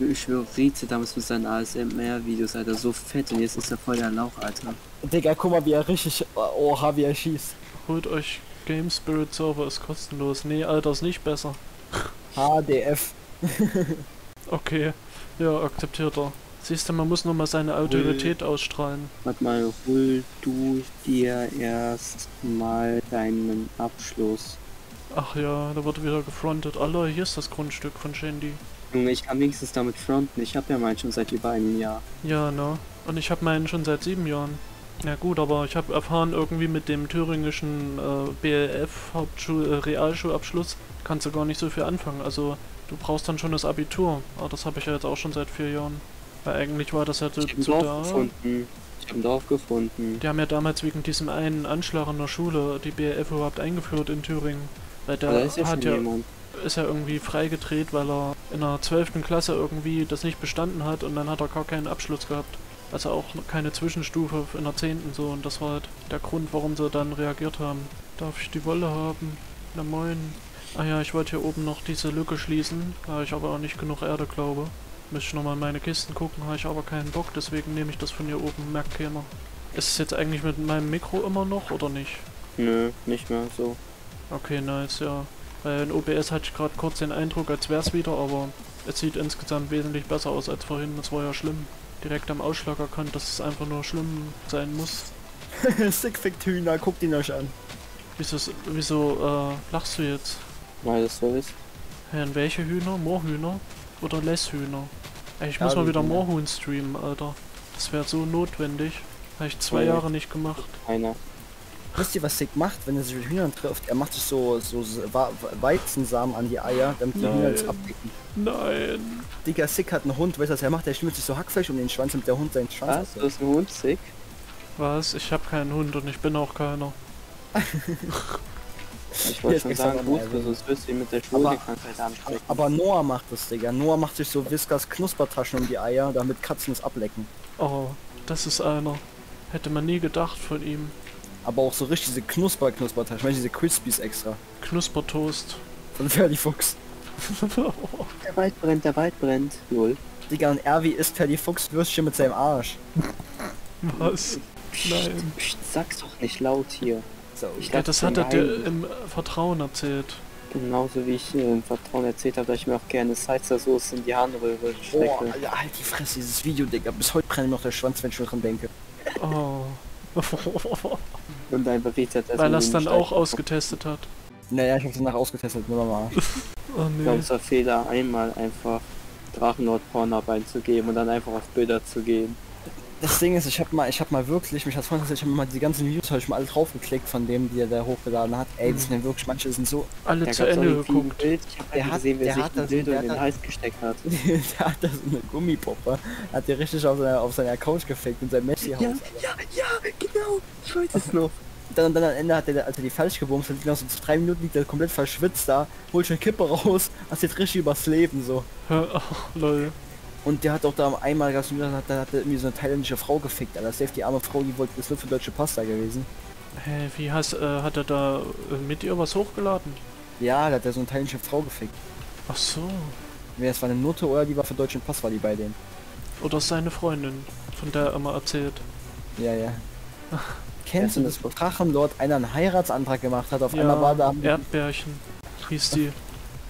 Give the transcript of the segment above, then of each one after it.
Ich schwöre, Rize damals mit seinen ASMR-Videos, Alter, so fett und jetzt ist er voll der Lauch, Alter. Digga, guck mal, wie er richtig. Oha, wie er schießt. Holt euch Game Spirit Server, ist kostenlos. Nee, Alter, ist nicht besser. HDF. Okay, ja, akzeptiert er. Siehst du, man muss nur mal seine Autorität hol, ausstrahlen. Warte mal, hol du dir erst mal deinen Abschluss. Ach ja, da wurde wieder gefrontet. Allah, hier ist das Grundstück von Shandy. Junge, ich kann wenigstens damit fronten. Ich habe ja meinen schon seit über einem Jahr. Ja, ne? Und ich habe meinen schon seit sieben Jahren. Ja gut, aber ich habe erfahren, irgendwie mit dem thüringischen äh, BLF Hauptschul äh, Realschulabschluss kannst du gar nicht so viel anfangen. Also du brauchst dann schon das Abitur. Aber das habe ich ja jetzt auch schon seit vier Jahren. Weil eigentlich war das ja ich zu da. Gefunden. Ich habe einen Dorf gefunden. Die haben ja damals wegen diesem einen Anschlag an der Schule die BLF überhaupt eingeführt in Thüringen. Weil der ja hat ja jemand. ist ja irgendwie freigedreht, weil er in der 12. Klasse irgendwie das nicht bestanden hat und dann hat er gar keinen Abschluss gehabt. Also auch keine Zwischenstufe in der 10. so und das war halt der Grund, warum sie dann reagiert haben. Darf ich die Wolle haben? Na moin. Ah ja, ich wollte hier oben noch diese Lücke schließen, da ich aber auch nicht genug Erde, glaube. Müsste ich nochmal in meine Kisten gucken, habe ich aber keinen Bock, deswegen nehme ich das von hier oben, merkt keiner. Ist es jetzt eigentlich mit meinem Mikro immer noch oder nicht? Nö, nicht mehr so. Okay, nice, ja. Weil in OBS hatte ich gerade kurz den Eindruck, als wäre es wieder, aber es sieht insgesamt wesentlich besser aus als vorhin. Das war ja schlimm. Direkt am Ausschlag erkannt, dass es einfach nur schlimm sein muss. Sickfick-Hühner, guckt ihn euch an. Wieso, wieso äh, lachst du jetzt? Weil es so ist. In welche Hühner? Moorhühner? Oder Lesshühner? Ey, ich ja, muss mal wieder Moorhuhn streamen, Alter. Das wäre so notwendig. Habe ich zwei Jahre nicht gemacht. Keiner. Wisst ihr, was Sick macht, wenn er sich mit Hühnern trifft? Er macht sich so, so Weizensamen an die Eier, damit die Hühner es abdecken. Nein. Digga, Sick hat einen Hund, weißt du, was er macht? Er schmiert sich so Hackfleisch um den Schwanz, damit der Hund seinen Schwanz Was? Du hast einen Hund, Sick? Was? Ich hab keinen Hund und ich bin auch keiner. ich wollte schon sagen, Huste, sonst wirst du ihn mit der Schwulenkrankheit anstecken. Aber Noah macht das, Digga. Noah macht sich so Whiskers Knuspertaschen um die Eier, damit Katzen es ablecken. Oh, das ist einer. Hätte man nie gedacht von ihm. Aber auch so richtig diese Knusper-Knuspertaschen. Ich meine, diese Crispies extra. Knuspertoast. Von Ferdi Fuchs. der Wald brennt, der Wald brennt. Null. Digga, und Erwi isst Ferdi Fuchs Würstchen mit seinem Arsch. Was? Nein. Psst, sag's doch nicht laut hier. So, ich ja, das hat er dir im Vertrauen erzählt. Genauso wie ich im Vertrauen erzählt habe, dass ich mir auch gerne Salsa-Sauce in die Harnröhre stecke. Boah, Alter, halt die Fresse, dieses Video, Digga. Bis heute brennt mir noch der Schwanz, wenn ich dran denke. Oh. Und dein Bericht hat Weil er es dann auch ausgetestet hat. Naja, ich hab's danach ausgetestet, nur mal. oh, nee. Großer Fehler, einmal einfach Drachenlord Pornhub einzugeben und dann einfach auf Bilder zu gehen. Das Ding ist, ich hab mal, ich hab mal wirklich, mich als Freund, ich hab mal die ganzen Videos hab ich mal alle draufgeklickt von dem, die er da hochgeladen hat. Ey, das sind wirklich, manche sind so... Alle zu Ende geguckt. Bild. Ich hab der hat, gesehen, wer der sich hat das, Bild in den Hals gesteckt hat. der hat da so eine Gummipuppe, hat der richtig auf seiner, auf seiner Couch gefickt in seinem Messi-Haus. Ja, ja, ja, genau, ich weiß es noch. Dann, dann am Ende hat er, als er die falsch gebumst hat, noch so drei Minuten liegt er komplett verschwitzt da, holt schon Kippe raus, hast jetzt richtig übers Leben so. Ach, lol. Und der hat auch da einmal gesagt, da hat er irgendwie so eine thailändische Frau gefickt, Alter. Safe die arme Frau, die wollte das wird für deutsche Pasta gewesen. Hä, hey, wie hast, äh, hat er da äh, mit ihr was hochgeladen? Ja, da hat er so eine thailändische Frau gefickt. Ach so. Wer es war eine Note oder die war für deutschen Pass, war die bei denen. Oder seine Freundin, von der er immer erzählt. Ja, ja. Kennst du das, wo Drachen dort einer einen Heiratsantrag gemacht hat? Auf ja, einmal war da... Erdbärchen, hieß die.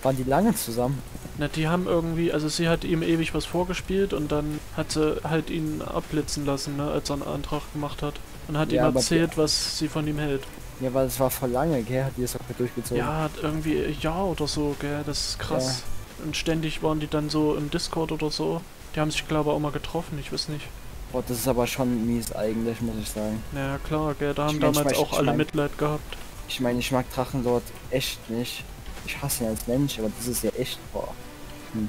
Waren die lange zusammen? Na, die haben irgendwie, also sie hat ihm ewig was vorgespielt und dann hat sie halt ihn abblitzen lassen, ne, als er einen Antrag gemacht hat. Und hat ja, ihm erzählt, was sie von ihm hält. Ja, weil es war voll lange, gell, hat die das auch durchgezogen. Ja, hat irgendwie Jahr oder so, gell, das ist krass. Ja. Und ständig waren die dann so im Discord oder so. Die haben sich, glaube ich, auch mal getroffen, ich weiß nicht. Boah, das ist aber schon mies eigentlich, muss ich sagen. Ja, klar, gell, da haben mein, damals ich mein, auch alle mein, Mitleid gehabt. Ich meine, ich mag Drachenlord echt nicht. Ich hasse ihn als Mensch, aber das ist ja echt, boah. Hm.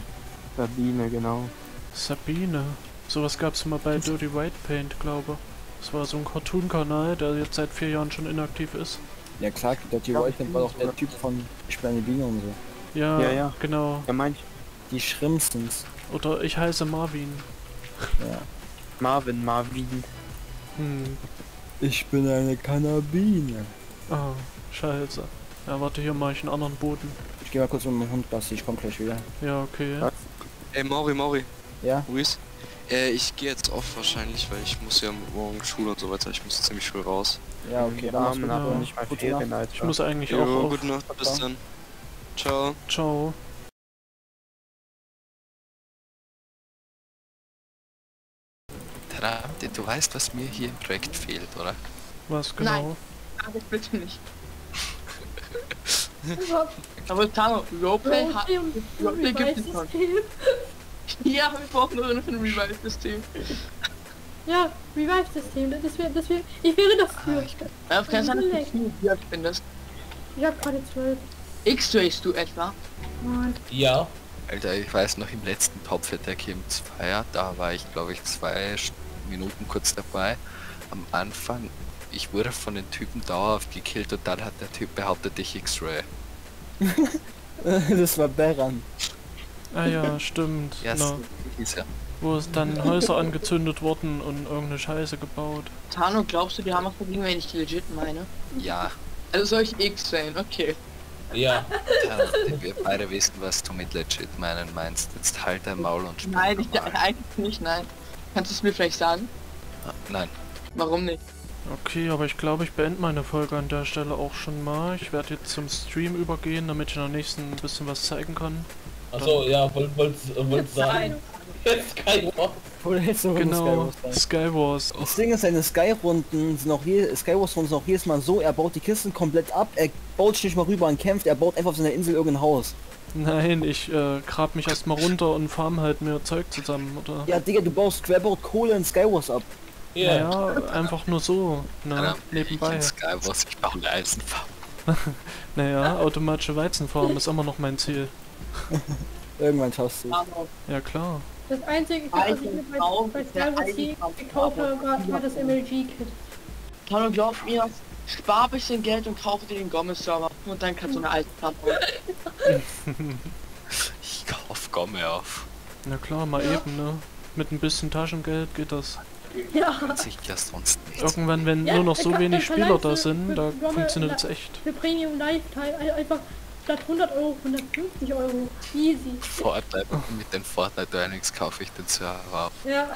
Sabine, genau. Sabine. Sowas gab es mal bei Dirty White Paint, glaube Das war so ein Cartoon-Kanal, der jetzt seit vier Jahren schon inaktiv ist. Ja klar, Dirty White Paint war doch der Typ von Ich bin eine Biene und so. Ja, ja, ja. genau. Ja, manch. Die Schrimpsens. Oder ich heiße Marvin. Ja. Marvin, Marvin. Hm. Ich bin eine Cannabine. Ah, scheiße. Ja, warte, hier mache ich einen anderen Boden. Ich gehe mal kurz mit dem Hund Basti, ich komme gleich wieder. Ja, okay. Ey, Mauri, Mauri. Ja? Luis. Äh, ich gehe jetzt off wahrscheinlich, weil ich muss ja morgen Schule und so weiter. Ich muss ziemlich früh raus. Ja, okay, Wir dann haben Ja. nicht mal Gute Ferien, Nacht. Alter. Ich muss eigentlich Jo, auch auf. gute Nacht, bis dann. Ciao. Ciao. Tramte, du weißt, was mir hier im Projekt fehlt, oder? Was genau? Nein. Aber bitte nicht. Aber Tano, Roleplay hat... Roleplay gibt es schon. Ja, wir brauchen nur noch ein Revive-System. Ja, Revive-System, das wäre, das wäre, ich wäre dafür. Ja, auf keinen Fall, dass du hier findest. Ich hab gerade zwölf. X-Rays du etwa? Mann. Ja. Alter, ich weiß noch im letzten Top Attack im 2 da war ich glaube ich zwei Minuten kurz dabei. Am Anfang, ich wurde von den Typen dauerhaft gekillt und dann hat der Typ behauptet, ich X-Ray. das war Beran. Ah ja, stimmt. Ja, Na, so hieß er. wo es dann Häuser angezündet wurden und irgendeine Scheiße gebaut. Tano, glaubst du, die haben was dagegen, wenn ich die legit meine? Ja, Also soll ich X-Rayen? Okay. Ja. Tja, wir beide wissen, was du mit legit meinen meinst. Jetzt halt dein Maul und spiel Nein, ich, eigentlich nicht, nein. Kannst du es mir vielleicht sagen? Nein, Warum nicht? Okay, aber ich glaube, ich beende meine Folge an der Stelle auch schon mal. Ich werde jetzt zum Stream übergehen, damit ich in der nächsten ein bisschen was zeigen kann. Achso, ja, wollt, wollt, wollt sagen. Genau, Skywars sein. Skywars. Das Ding ist, seine Sky-Runden sind auch je, Skywars-Runden sind auch jedes Mal so, er baut die Kisten komplett ab, er baut sich nicht mal rüber und kämpft, er baut einfach auf seiner Insel irgendein Haus. Nein, ich äh, grab mich erstmal runter und farm halt mir Zeug zusammen, oder? Ja, Digga, du baust Querbaut Kohle in Skywars ab. Ja. Naja, einfach nur so, ne, nebenbei. Skywars, ich baue eine Eisenfarm. Naja, automatische Weizenfarm ist immer noch mein Ziel. Irgendwann schaffst du. Ja klar. Das einzige, was ich mir bei, bei Star Wars je gekauft habe, war, das MLG-Kit. Tano, glaub mir, spar ein bisschen Geld und kauf dir den Gommes-Server. Und dann kannst du eine alte bauen. Ich kauf Gomme auf. Na klar, mal eben, ne? Mit ein bisschen Taschengeld geht das. Ja. Sicher sonst nicht. Irgendwann, wenn Ja, nur noch so wenig er Spieler da sind, da funktioniert es echt. Für Premium Lifetime ein- einfach statt 100 Euro 150 Euro. Easy. Fortnite, mit den Fortnite Earnings kaufe ich den Server auf. Ja.